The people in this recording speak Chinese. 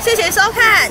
谢谢收看。